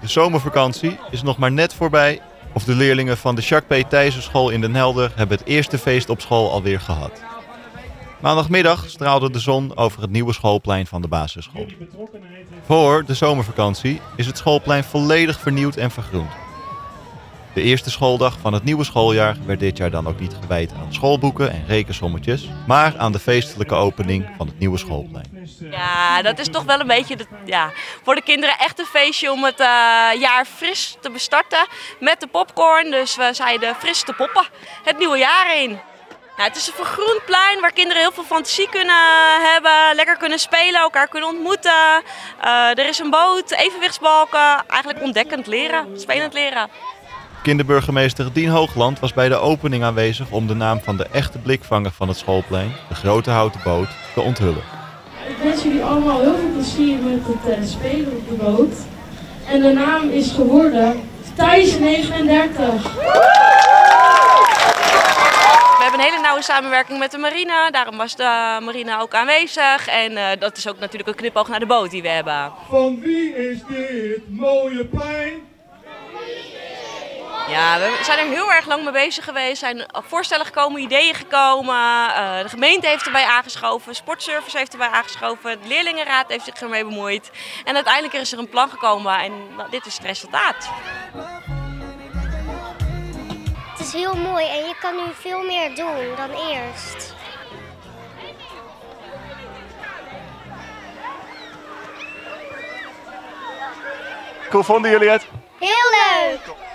De zomervakantie is nog maar net voorbij of de leerlingen van de Jacques P. Thijsenschool in Den Helder hebben het eerste feest op school alweer gehad. Maandagmiddag straalde de zon over het nieuwe schoolplein van de basisschool. Voor de zomervakantie is het schoolplein volledig vernieuwd en vergroend. De eerste schooldag van het nieuwe schooljaar werd dit jaar dan ook niet gewijd aan schoolboeken en rekensommetjes, maar aan de feestelijke opening van het nieuwe schoolplein. Ja, dat is toch wel een beetje de, ja, voor de kinderen echt een feestje om het eh, jaar fris te bestarten met de popcorn. Dus we zeiden fris te poppen het nieuwe jaar in. Ja, het is een vergroend plein waar kinderen heel veel fantasie kunnen hebben, lekker kunnen spelen, elkaar kunnen ontmoeten. Eh, er is een boot, evenwichtsbalken, eigenlijk ontdekkend leren, spelend leren. Kinderburgemeester Dien Hoogland was bij de opening aanwezig om de naam van de echte blikvanger van het schoolplein, de grote houten boot, te onthullen. Ik wens jullie allemaal heel veel plezier met het uh, spelen op de boot. En de naam is geworden Thijs 39. We hebben een hele nauwe samenwerking met de marine. Daarom was de marine ook aanwezig. En uh, dat is ook natuurlijk een knipoog naar de boot die we hebben. Van wie is dit mooie plein? Ja, we zijn er heel erg lang mee bezig geweest. Er zijn voorstellen gekomen, ideeën gekomen. Uh, de gemeente heeft erbij aangeschoven, Sportservice heeft erbij aangeschoven, de leerlingenraad heeft zich ermee bemoeid. En uiteindelijk is er een plan gekomen en nou, dit is het resultaat. Het is heel mooi en je kan nu veel meer doen dan eerst. Hoe vonden jullie het? Heel leuk!